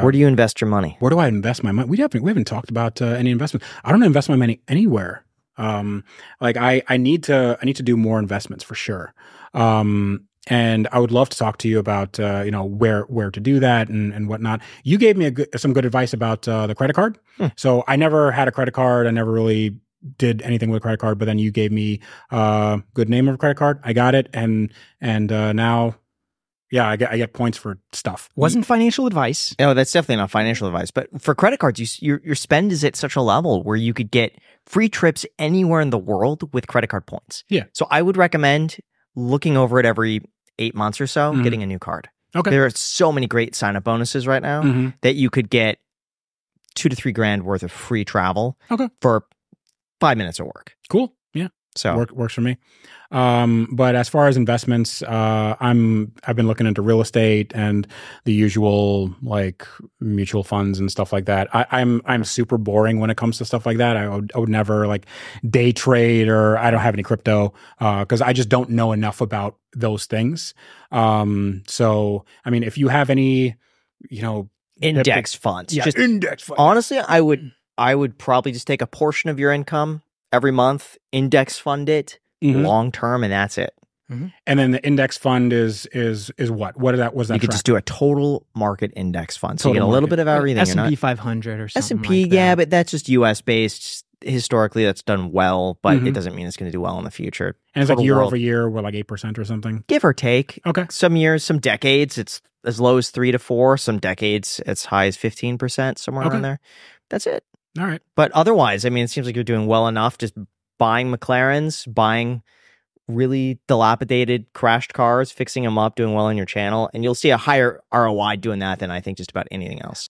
Where do you invest your money? Where do I invest my money? We haven't we haven't talked about uh, any investment. I don't invest my money anywhere. Um, like I I need to I need to do more investments for sure. Um, and I would love to talk to you about uh, you know where where to do that and and whatnot. You gave me a good, some good advice about uh, the credit card. Hmm. So I never had a credit card. I never really did anything with a credit card. But then you gave me a uh, good name of a credit card. I got it, and and uh, now yeah, I get I get points for stuff. Wasn't financial advice. No, that's definitely not financial advice. But for credit cards, you, your your spend is at such a level where you could get free trips anywhere in the world with credit card points. Yeah. So I would recommend looking over it every eight months or so, Mhm. getting a new card. Okay. There are so many great sign up bonuses right now Mhm. that you could get two to three grand worth of free travel Okay. for five minutes of work. Cool. Yeah. So Work, works for me. Um, but as far as investments, uh, I'm I've been looking into real estate and the usual like mutual funds and stuff like that. I, I'm I'm super boring when it comes to stuff like that. I would I would never like day trade or I don't have any crypto because I just don't know enough about those things. Um, so I mean, if you have any, you know, index funds. yeah, Just index fund. honestly, I would I would probably just take a portion of your income every month, index fund it Mhm. long term, and that's it. and then the index fund is is is what? What is that? Was that? you could just do a total market index fund. So you get a little market. bit of everything. S and P 500 or something. S and P, yeah, but that's just U.S. based. Historically, that's done well, but Mhm. it doesn't mean it's going to do well in the future. and it's like year world. over year, we're like eight percent or something. Give or take. Okay. Some years, some decades, it's as low as three to four. Some decades, as high as fifteen percent, somewhere Okay. around there. That's it. All right. But otherwise, I mean, it seems like you're doing well enough just buying McLarens, buying really dilapidated, crashed cars, fixing them up, doing well on your channel, and you'll see a higher ROI doing that than I think just about anything else.